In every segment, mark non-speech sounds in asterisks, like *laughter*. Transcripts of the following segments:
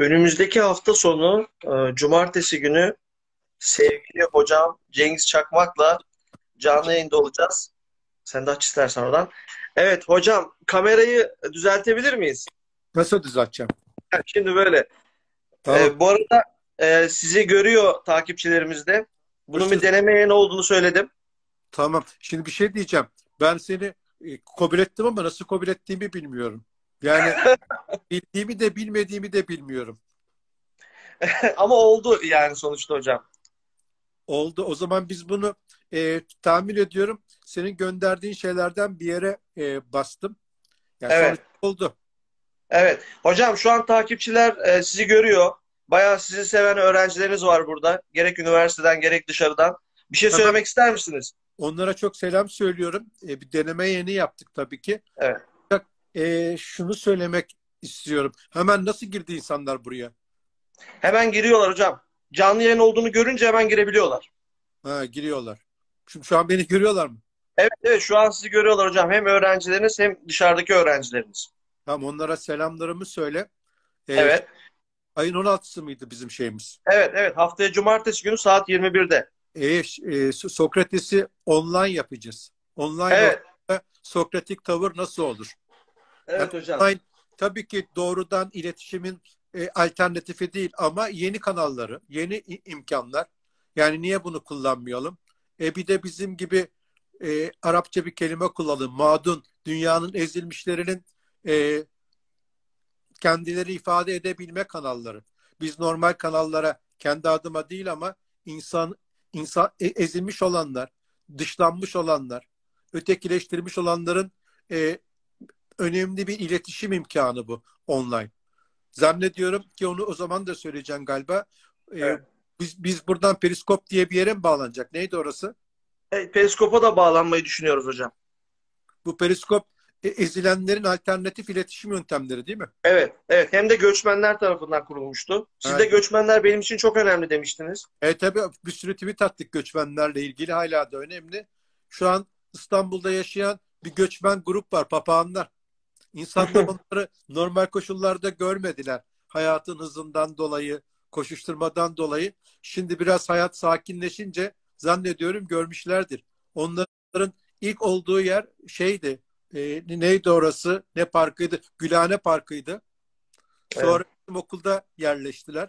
Önümüzdeki hafta sonu e, cumartesi günü sevgili hocam Cengiz Çakmak'la canlı yayında olacağız. Sen de aç istersen oradan. Evet hocam kamerayı düzeltebilir miyiz? Nasıl düzelteceğim? Şimdi böyle. Tamam. E, bu arada e, sizi görüyor takipçilerimiz de. Bunun bir Hoşçakalın. deneme yayını olduğunu söyledim. Tamam. Şimdi bir şey diyeceğim. Ben seni e, kabul ettim ama nasıl kabul ettiğimi bilmiyorum. Yani *laughs* bildiğimi de bilmediğimi de bilmiyorum. *laughs* Ama oldu yani sonuçta hocam. Oldu. O zaman biz bunu e, tahmin ediyorum. Senin gönderdiğin şeylerden bir yere e, bastım. Yani Evet. oldu. Evet. Hocam şu an takipçiler e, sizi görüyor. Bayağı sizi seven öğrencileriniz var burada. Gerek üniversiteden gerek dışarıdan. Bir şey Tamam. söylemek ister misiniz? Onlara çok selam söylüyorum. E, bir deneme yeni yaptık tabii ki. Evet. E, şunu söylemek istiyorum. Hemen nasıl girdi insanlar buraya? Hemen giriyorlar hocam. Canlı yayın olduğunu görünce hemen girebiliyorlar. Ha, giriyorlar. Şu, şu an beni görüyorlar mı? Evet, evet şu an sizi görüyorlar hocam. Hem öğrencileriniz hem dışarıdaki öğrencileriniz. Tamam onlara selamlarımı söyle. E, Evet. Ayın 16'sı mıydı bizim şeyimiz? Evet, evet. Haftaya cumartesi günü saat 21'de. E, ş- e, So- Sokrates'i online yapacağız. Online Evet. Sokratik tavır nasıl olur? Evet hocam. Online tabii ki doğrudan iletişimin e, alternatifi değil ama yeni kanalları, yeni imkanlar. Yani niye bunu kullanmayalım? E bir de bizim gibi e, Arapça bir kelime kullanalım. Madun, dünyanın ezilmişlerinin e, kendileri ifade edebilme kanalları. Biz normal kanallara kendi adıma değil ama insan insan e- ezilmiş olanlar, dışlanmış olanlar, ötekileştirilmiş olanların e, önemli bir iletişim imkanı bu online. Zannediyorum ki onu o zaman da söyleyeceğim galiba. E, Evet. biz biz buradan periskop diye bir yere mi bağlanacak? Neydi orası? E, Periskop'a da bağlanmayı düşünüyoruz hocam. Bu periskop e, ezilenlerin alternatif iletişim yöntemleri değil mi? Evet, evet. Hem de göçmenler tarafından kurulmuştu. Siz de Evet. göçmenler benim için çok önemli demiştiniz. E tabii bir sürü tweet attık göçmenlerle ilgili hala da önemli. Şu an İstanbul'da yaşayan bir göçmen grup var, papağanlar. İnsanlar onları normal koşullarda görmediler. Hayatın hızından dolayı, koşuşturmadan dolayı. Şimdi biraz hayat sakinleşince zannediyorum görmüşlerdir. Onların ilk olduğu yer şeydi, e, neydi orası, ne parkıydı? Gülhane Parkı'ydı. Sonra bizim okulda yerleştiler.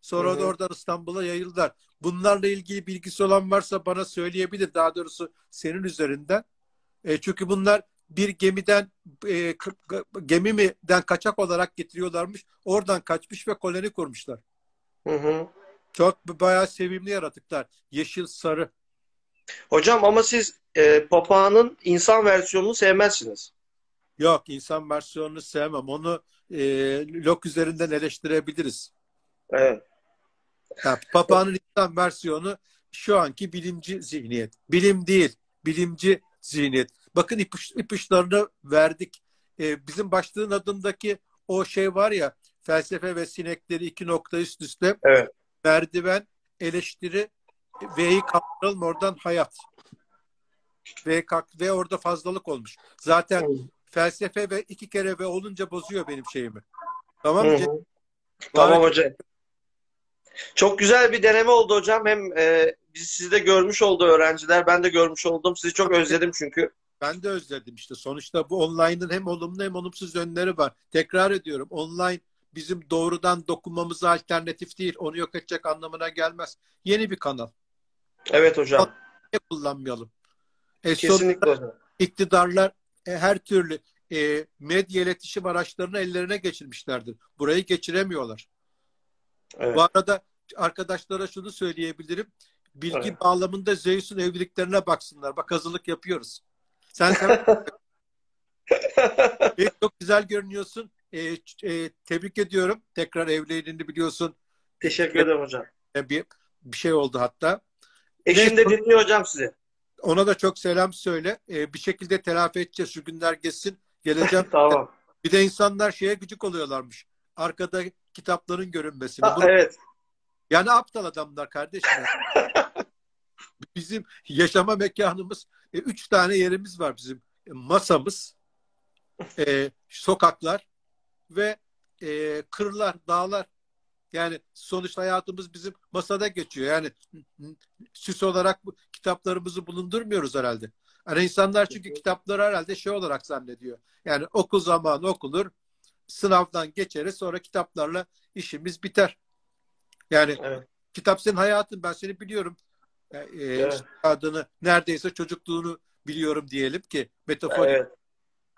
Sonra da oradan İstanbul'a yayıldılar. Bunlarla ilgili bilgisi olan varsa bana söyleyebilir. Daha doğrusu senin üzerinden. E, çünkü bunlar bir gemiden e, gemi miden kaçak olarak getiriyorlarmış. Oradan kaçmış ve koloni kurmuşlar. Hı hı. Çok bayağı sevimli yaratıklar. Yeşil, sarı. Hocam ama siz e, papağanın insan versiyonunu sevmezsiniz. Yok insan versiyonunu sevmem. Onu e, lok üzerinden eleştirebiliriz. Evet. Yani papağanın insan versiyonu şu anki bilimci zihniyet. Bilim değil, bilimci zihniyet. Bakın ipuç, ipuçlarını verdik. Ee, bizim başlığın adındaki o şey var ya felsefe ve sinekleri iki nokta üst üste Evet. merdiven, eleştiri, V'yi kaldıralım oradan hayat. V, kalk, v orada fazlalık olmuş. Zaten felsefe ve iki kere V olunca bozuyor benim şeyimi. Tamam mı? Tamam hocam. Çok güzel bir deneme oldu hocam. Hem e, biz sizi de görmüş oldu öğrenciler. Ben de görmüş oldum. Sizi çok özledim çünkü. Ben de özledim işte. Sonuçta bu online'ın hem olumlu hem olumsuz yönleri var. Tekrar ediyorum. Online bizim doğrudan dokunmamıza alternatif değil. Onu yok edecek anlamına gelmez. Yeni bir kanal. Evet hocam. Kullanmayalım? E, Kesinlikle hocam. iktidarlar e, her türlü e, medya iletişim araçlarını ellerine geçirmişlerdir. Burayı geçiremiyorlar. Evet. Bu arada arkadaşlara şunu söyleyebilirim. Bilgi Evet. bağlamında Zeus'un evliliklerine baksınlar. Bak hazırlık yapıyoruz. Sen, *laughs* sen çok güzel görünüyorsun. E, e, tebrik ediyorum. Tekrar evliliğini biliyorsun. Teşekkür ederim hocam. E, bir, bir şey oldu hatta. Eşim de dinliyor hocam sizi. Ona da çok selam söyle. E, bir şekilde telafi edeceğiz. Şu günler geçsin. Geleceğim. *laughs* Tamam. Bir de insanlar şeye gıcık oluyorlarmış. Arkada kitapların görünmesini. Ha, Bunu- evet. Yani aptal adamlar kardeşim. *laughs* bizim yaşama mekanımız e, üç tane yerimiz var bizim. E, masamız, e, sokaklar ve e, kırlar, dağlar. Yani sonuçta hayatımız bizim masada geçiyor. Yani süs olarak bu kitaplarımızı bulundurmuyoruz herhalde. Hani insanlar çünkü kitapları herhalde şey olarak zannediyor. Yani okul zamanı okulur, sınavdan geçeriz sonra kitaplarla işimiz biter. Yani Evet. kitap senin hayatın. Ben seni biliyorum. E, e, Evet. adını neredeyse çocukluğunu biliyorum diyelim ki metafor. Evet.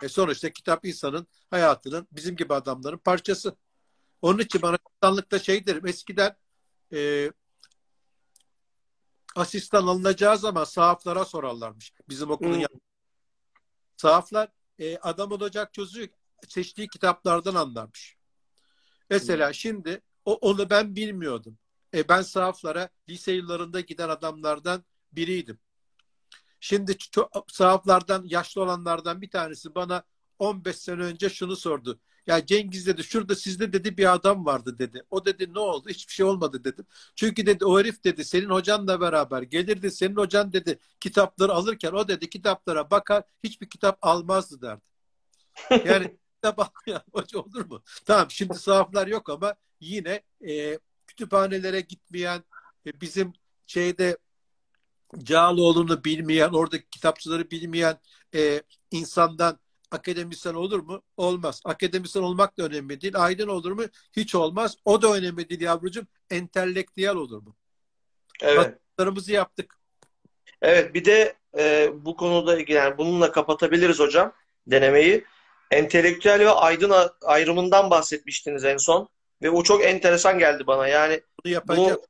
E sonuçta kitap insanın hayatının bizim gibi adamların parçası. Onun için bana asistanlıkta şey derim. Eskiden e, asistan alınacağı zaman sahaflara sorarlarmış. Bizim okulun Hmm. yan- Sahaflar e, adam olacak çocuğu seçtiği kitaplardan anlarmış. Mesela şimdi o, onu ben bilmiyordum. E, ben sahaflara lise yıllarında giden adamlardan biriydim. Şimdi sahaflardan yaşlı olanlardan bir tanesi bana 15 sene önce şunu sordu. Ya Cengiz dedi şurada sizde dedi bir adam vardı dedi. O dedi ne oldu? Hiçbir şey olmadı dedim. Çünkü dedi o herif dedi senin hocanla beraber gelirdi. Senin hocan dedi kitapları alırken o dedi kitaplara bakar hiçbir kitap almazdı derdi. Yani *laughs* kitap almayan hoca olur mu? Tamam şimdi sahaflar yok ama yine e, kütüphanelere gitmeyen e, bizim şeyde Cağaloğlu'nu bilmeyen, oradaki kitapçıları bilmeyen e, insandan akademisyen olur mu? Olmaz. Akademisyen olmak da önemli değil. Aydın olur mu? Hiç olmaz. O da önemli değil yavrucuğum. Entelektüel olur mu? Evet. Hatlarımızı yaptık. Evet. Bir de e, bu konuda yani bununla kapatabiliriz hocam denemeyi. Entelektüel ve aydın ayrımından bahsetmiştiniz en son ve o çok enteresan geldi bana. Yani Bunu bunu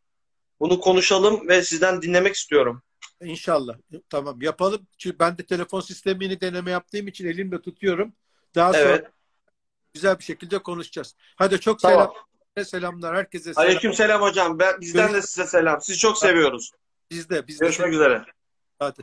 bunu konuşalım ve sizden dinlemek istiyorum. İnşallah. Tamam yapalım. Çünkü ben de telefon sistemini deneme yaptığım için elimle tutuyorum. Daha sonra Evet. güzel bir şekilde konuşacağız. Hadi çok Tamam. selam. Selamlar. Herkese selam. Aleykümselam hocam. Ben bizden de size selam. Sizi çok seviyoruz. Biz de. Biz de. Görüşmek üzere. Hadi.